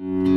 you